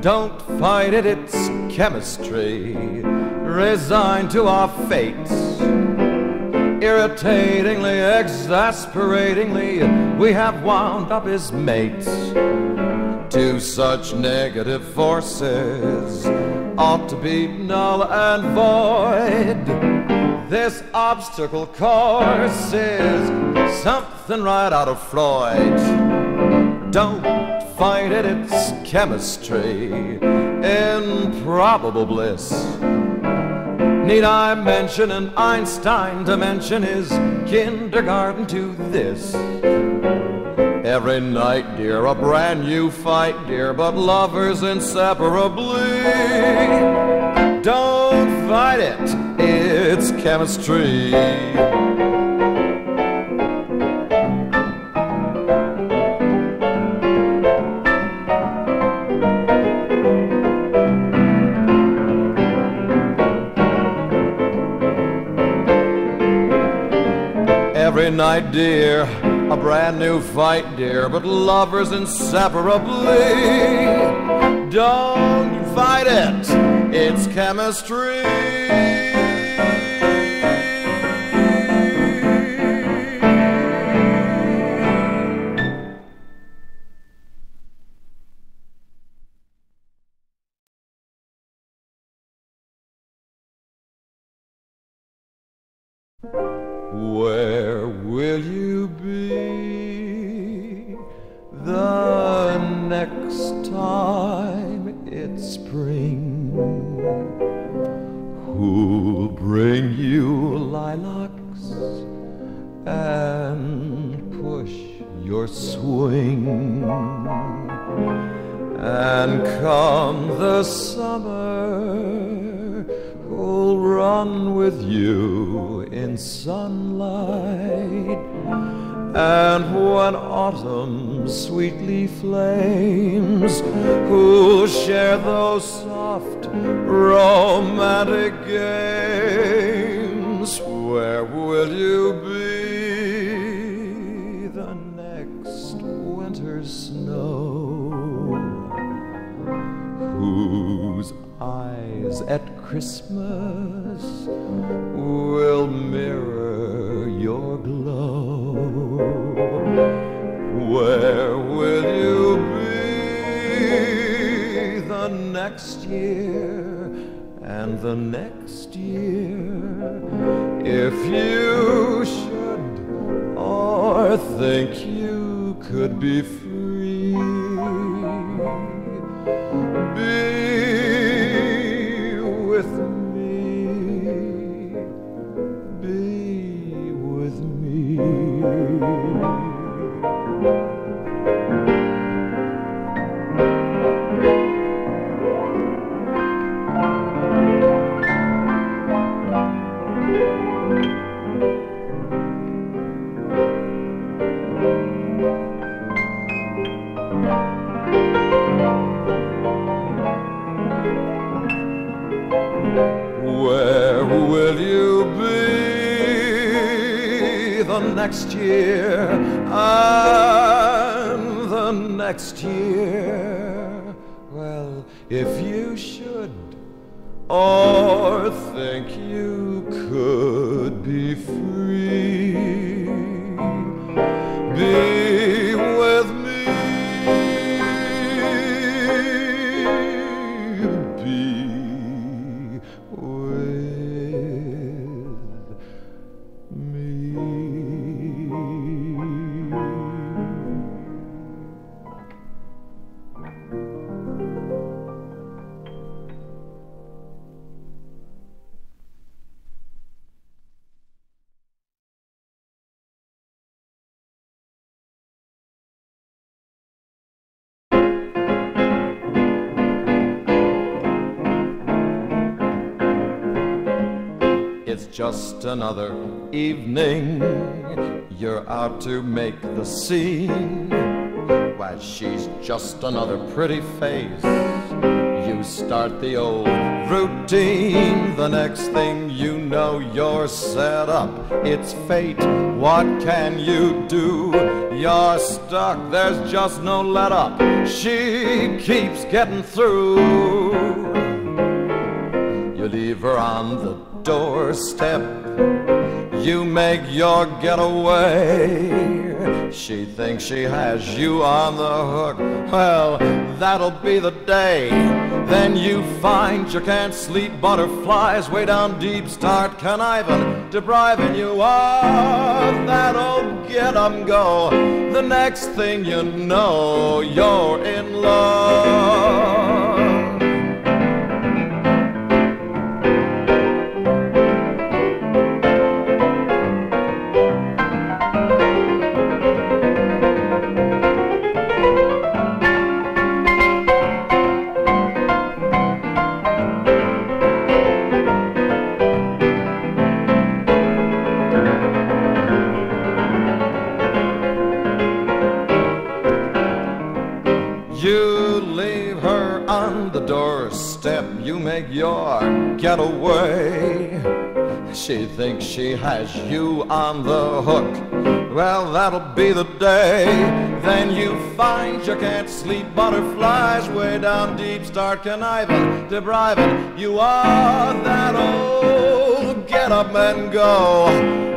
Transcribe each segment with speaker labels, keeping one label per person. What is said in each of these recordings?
Speaker 1: Don't fight it, it's chemistry, resigned to our fates. Irritatingly, exasperatingly, we have wound up as mates. Two such negative forces ought to be null and void. This obstacle course is something right out of Freud. Don't fight it, it's chemistry, improbable bliss. Need I mention an Einstein dimension is kindergarten to this? Every night, dear, a brand new fight, dear, but lovers inseparably. Don't fight it, it's chemistry. Every night, dear, a brand new fight, dear, but lovers inseparably. Don't fight it, it's chemistry. The next time it's spring? Who'll bring you lilacs and push your swing? And come the summer, who'll run with you in sunlight. And when autumn sweetly flames, who'll share those soft romantic games? Where will you be the next winter's snow? whose eyes at Christmas will mirror your glow. Where will you be the next year and the next year if you should or think you could be free? Will you be the next year and the next year? Well, if you should or think you could be free, It's just another evening. You're out to make the scene. Why, she's just another pretty face. You start the old routine. The next thing you know, you're set up. It's fate. What can you do? You're stuck. There's just no let up. She keeps getting through. You leave her on the doorstep. You make your getaway. She thinks she has you on the hook. Well, that'll be the day. Then you find you can't sleep. Butterflies way down deep start conniving, depriving you of that old get 'em go. The next thing you know, you're in love. Getaway. She thinks she has you on the hook. Well, that'll be the day. Then you find you can't sleep. Butterflies way down deep start conniving, depriving you are that old get up and go.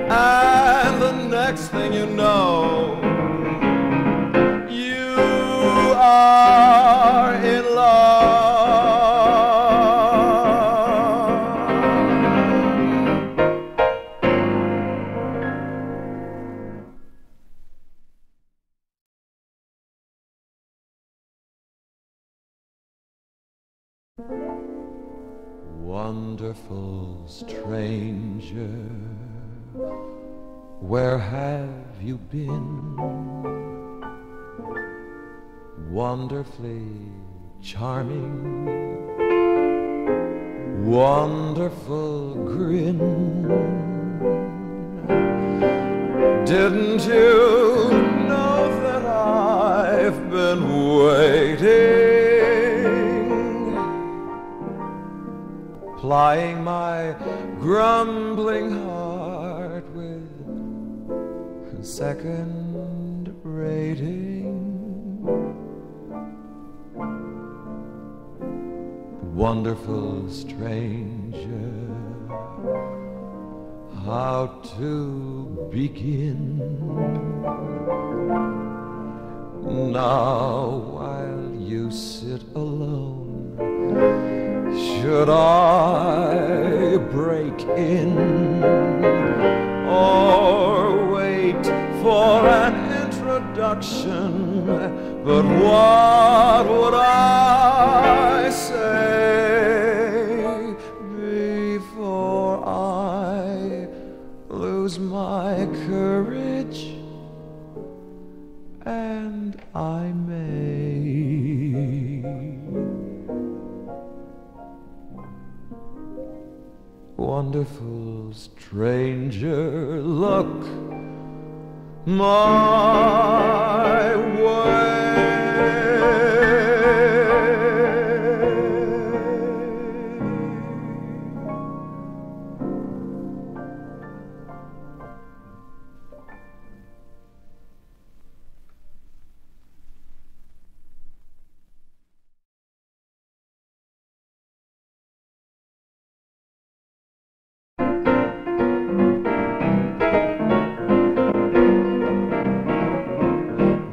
Speaker 1: And the next thing you know, you are Wonderful stranger, where have you been? Wonderfully charming, wonderful grin. Didn't you know that I've been waiting? Plying my grumbling heart with second rating. Wonderful stranger, how to begin? Now, while you sit alone should I break in or wait for an introduction? But what would I my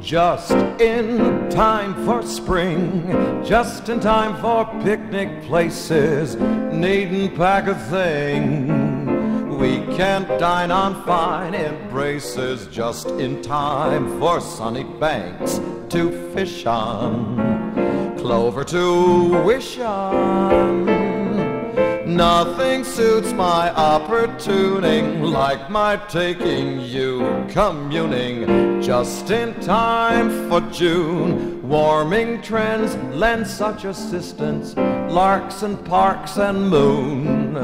Speaker 1: Just in time for spring, just in time for picnic places, needn't pack a thing. We can't dine on fine embraces, just in time for sunny banks to fish on, clover to wish on. Nothing suits my opportuning like my taking you communing just in time for June. Warming trends lend such assistance, larks and parks and moon.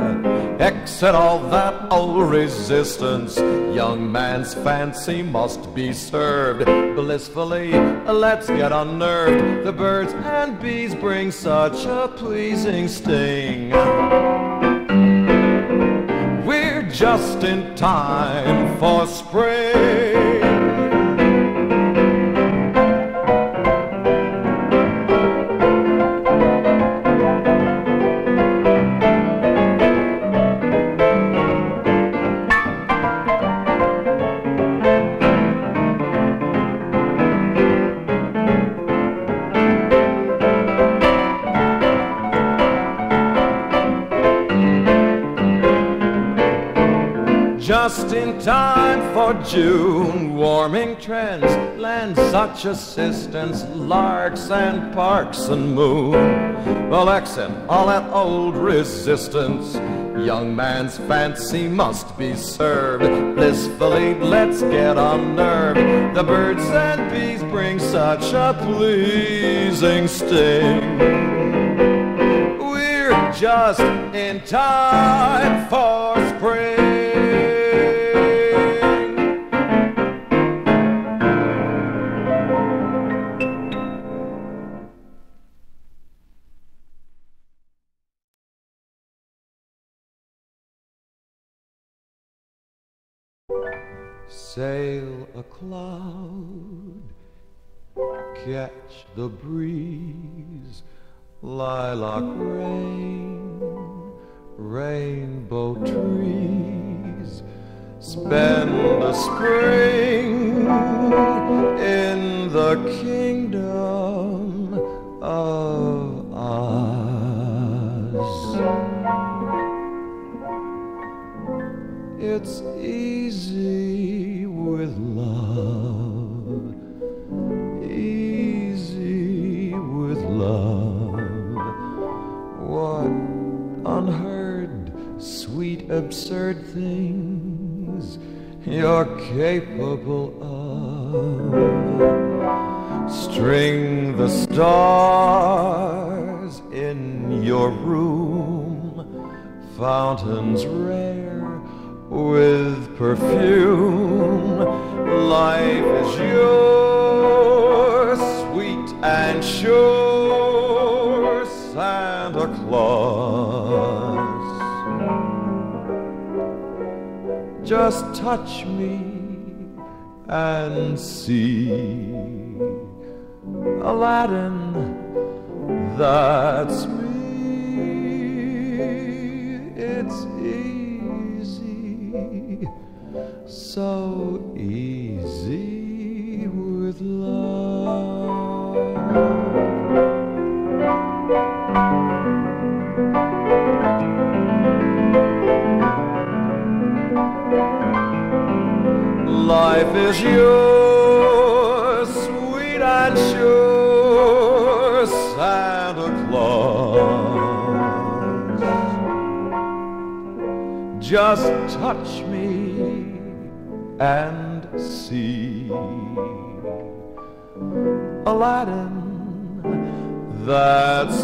Speaker 1: Exit all that old resistance. Young man's fancy must be served blissfully. Let's get unnerved. The birds and bees bring such a pleasing sting. We're just in time for spring. For June. Warming trends lend such assistance, larks and parks and moon. Well, exit all that old resistance. Young man's fancy must be served. Blissfully, let's get unnerved. The birds and bees bring such a pleasing sting. We're just in time for spring. Sail a cloud, catch the breeze, lilac rain, rainbow trees. Spend the spring in the kingdom of Oz. It's easy absurd things you're capable of. String the stars in your room, fountains rare with perfume. Life is yours, sweet and sure, Santa Claus. Just touch me and see Aladdin, that's me. It's easy, so and see. Aladdin, that's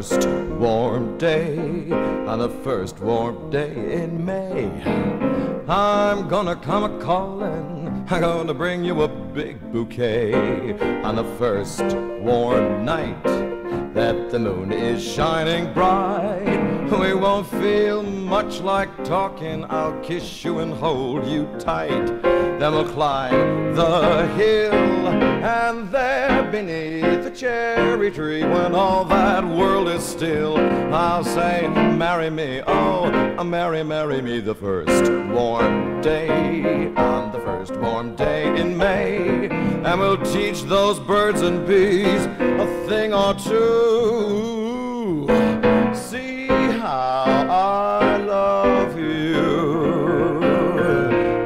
Speaker 1: first warm day, on the first warm day in May, I'm gonna come a calling. I'm gonna bring you a big bouquet. On the first warm night that the moon is shining bright, We won't feel much like talking. I'll kiss you and hold you tight. Then we'll climb the hill, and there beneath the cherry tree, when all that world is still, I'll say, Marry me, oh, marry, marry me the first warm day, on the first warm day in May. And we'll teach those birds and bees a thing or two. How I love you.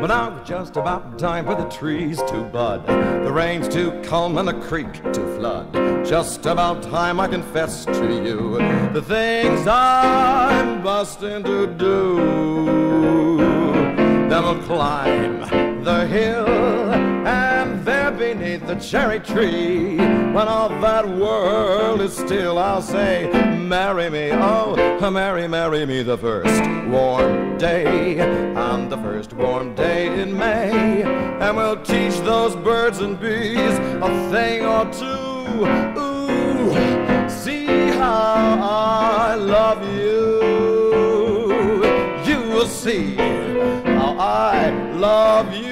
Speaker 1: But now it's just about time for the trees to bud, the rains to come and the creek to flood. Just about time I confess to you the things I'm busting to do. Then we'll climb the hill there beneath the cherry tree, when all that world is still, I'll say, Marry me, oh, marry, marry me the first warm day, on the first warm day in May, and we'll teach those birds and bees a thing or two. Ooh, see how I love you. You will see how I love you.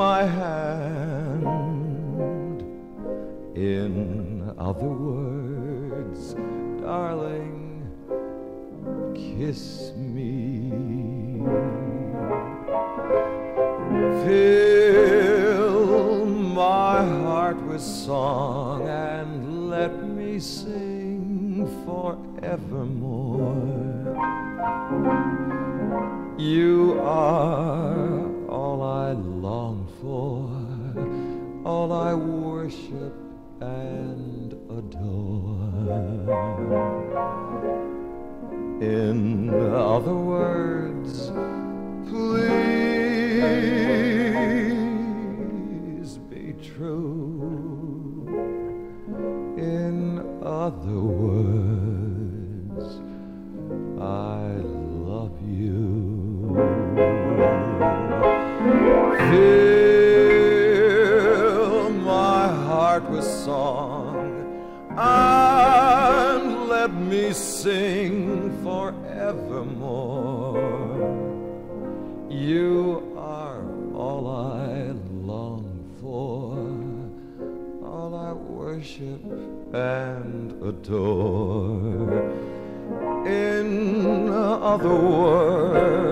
Speaker 1: my hand. In other words, darling, kiss me. Fill my heart with song and let me sing forevermore. You are for, all I worship and adore. In other words, please be true. In other words, sing forevermore. You are all I long for, all I worship and adore. In other words,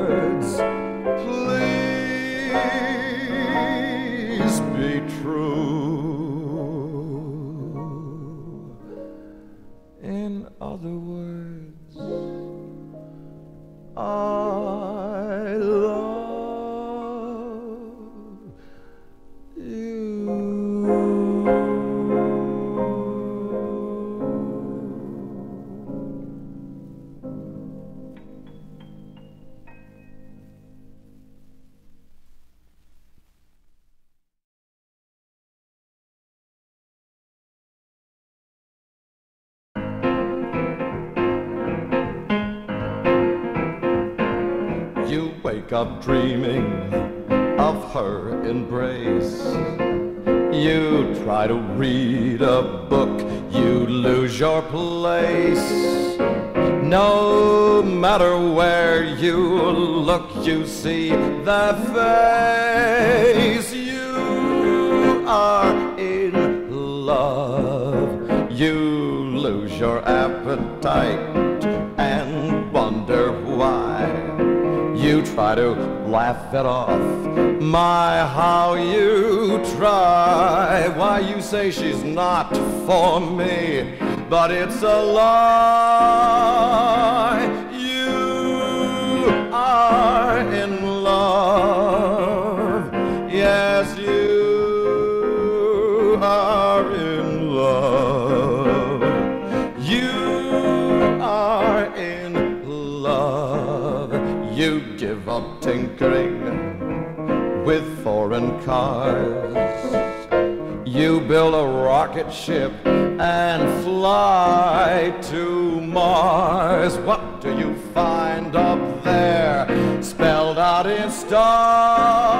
Speaker 1: wake up dreaming of her embrace. You try to read a book, you lose your place. No matter where you look, you see that face. You are in love. You lose your appetite and wonder why you try to laugh it off. My, how you try. Why you say she's not for me, but it's a lie. You are in tinkering with foreign cars. You build a rocket ship and fly to Mars. What do you find up there spelled out in stars?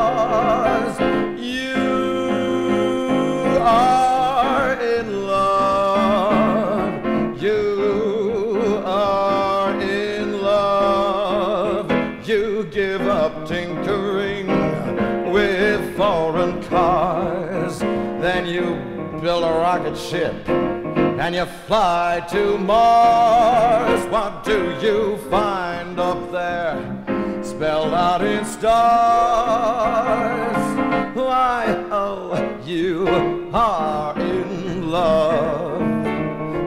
Speaker 1: Rocket ship and you fly to Mars. What do you find up there? Spelled out in stars. Why, oh, you are in love.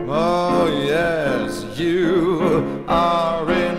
Speaker 1: Oh, yes, you are in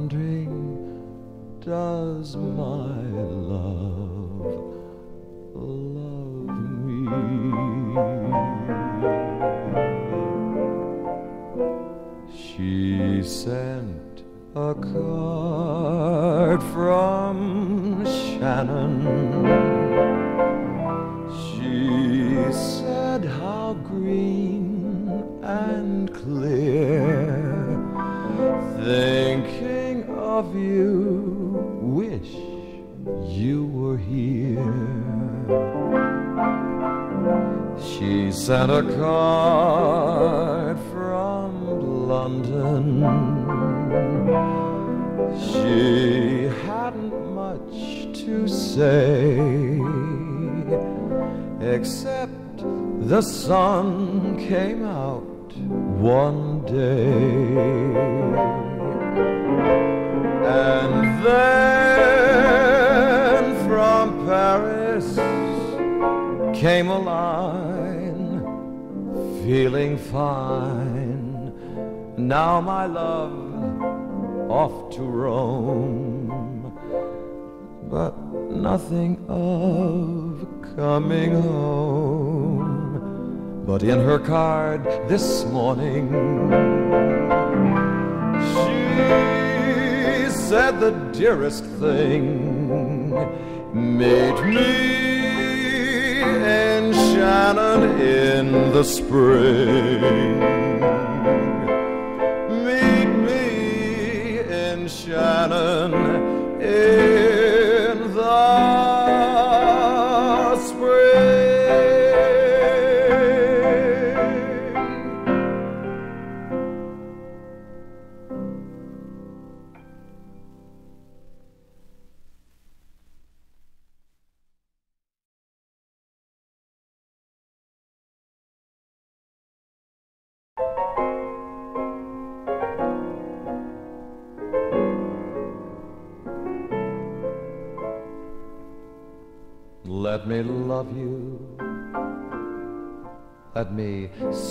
Speaker 1: wondering, does my love love me. She sent a card from Shannon. Of you, wish you were here. She sent a card from London. She hadn't much to say, except the sun came out one day. And then from Paris came a line, feeling fine. Now, my love, off to Rome, but nothing of coming home. But in her card this morning, she said the dearest thing Meet me in Shannon in the spring. Meet me in Shannon in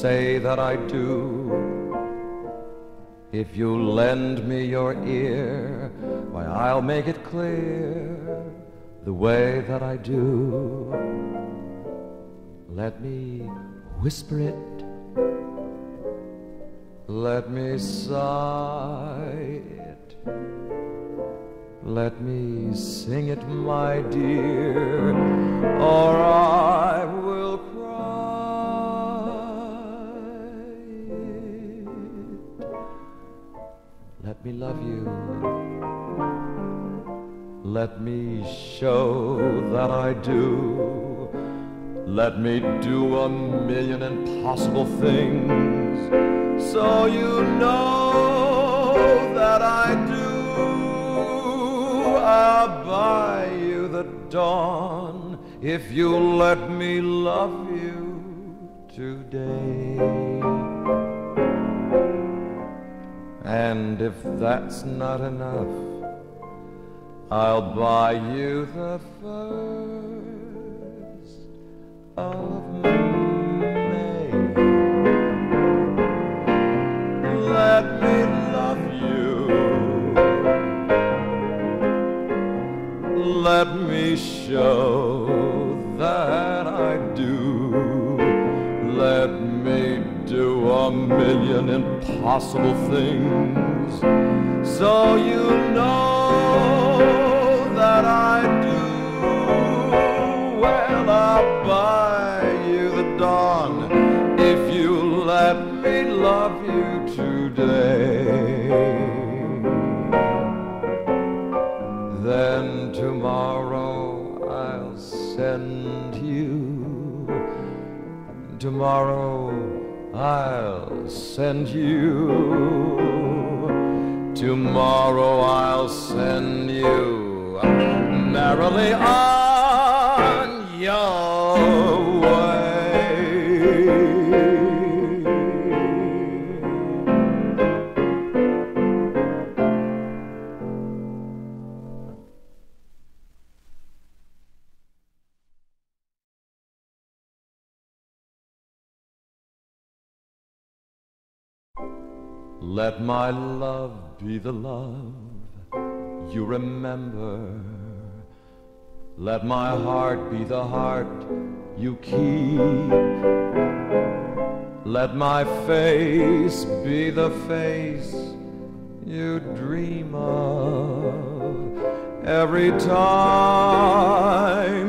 Speaker 1: say that I do. If you lend me your ear, why, I'll make it clear the way that I do. Let me whisper it. Let me sigh it. Let me sing it, my dear, or I Let me love you. Let me show that I do. Let me do a million impossible things so you know that I do. I'll buy you the dawn if you let me love you today. And if that's not enough, I'll buy you the first of impossible things so you know that I do. Well, I'll buy you the dawn if you let me love you today. Then tomorrow I'll send you. Tomorrow I'll send you. Tomorrow I'll send you merrily Let my love be the love you remember. Let my heart be the heart you keep. Let my face be the face you dream of every time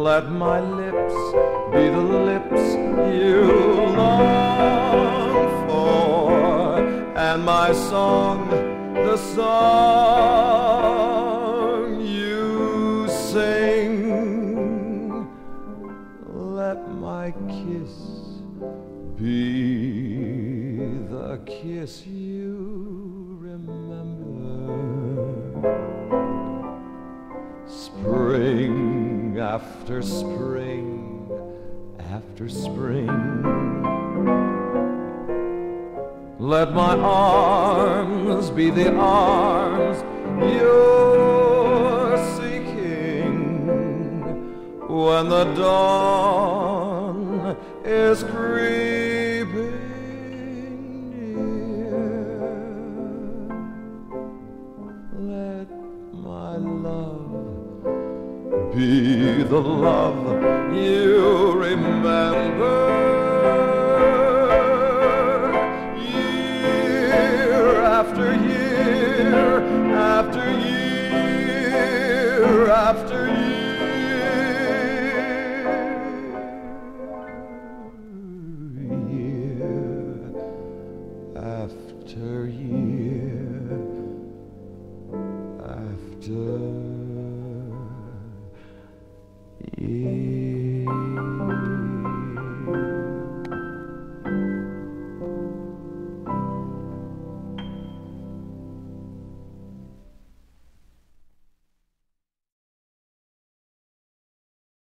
Speaker 1: Let my lips be the lips you long for, and my song the song you sing. Let my kiss be the kiss after spring after spring. Let my arms be the arms you're seeking when the dawn is creeping be the love you remember.